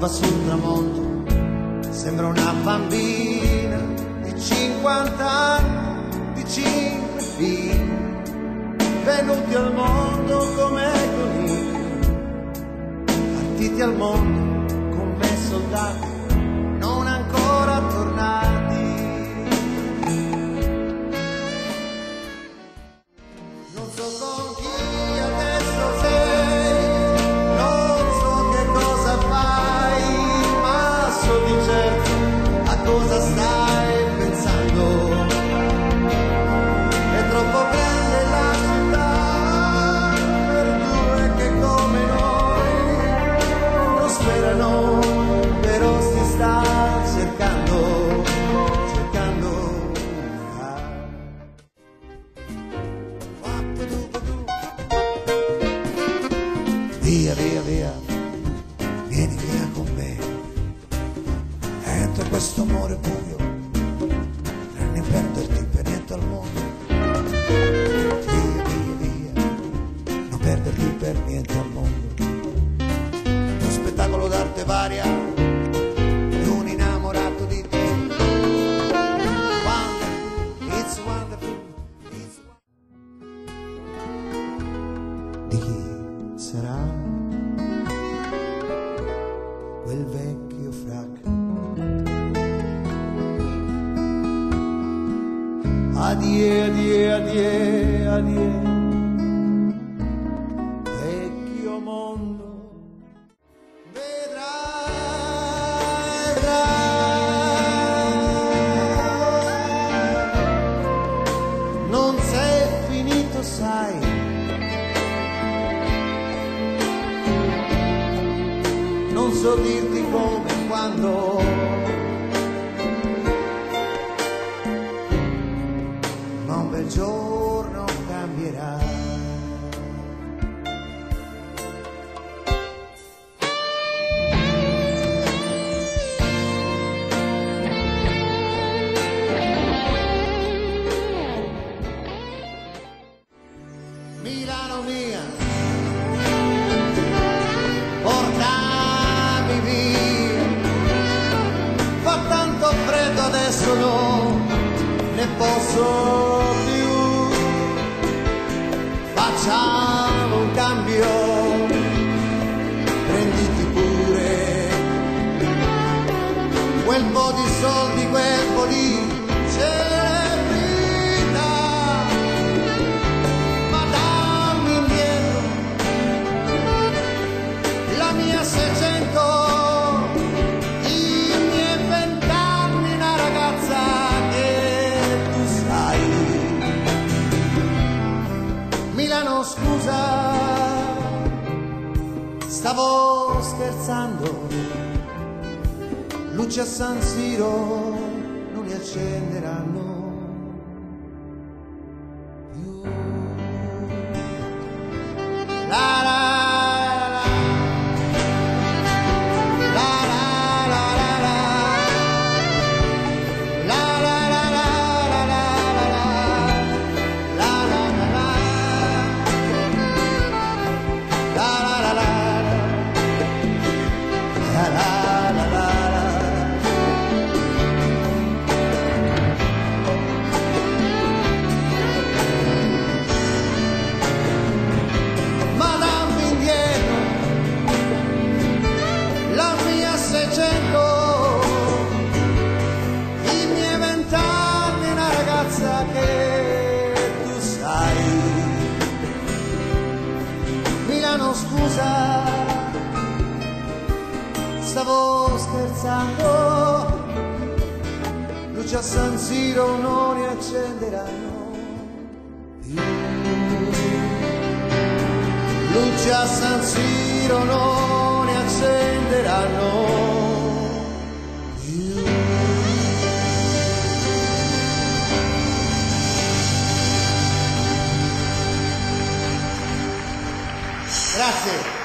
curva sul tramonto, sembra una bambina di 50 anni, di 5 figli, venuti al mondo come conigli, partiti al mondo a cosa di un innamorato di te. Wonderful, it's wonderful, it's di chi sarà quel vecchio frac. Adie, adie, adie, adie, non so dirti come e quando. Ma un bel giorno adesso non ne posso più. Facciamo un cambio, prenditi pure quel po' di soldi, quel po' di stavo scherzando. Luci a San Siro non li accenderanno a San Siro non ne accenderanno a San Siro non ne. Grazie.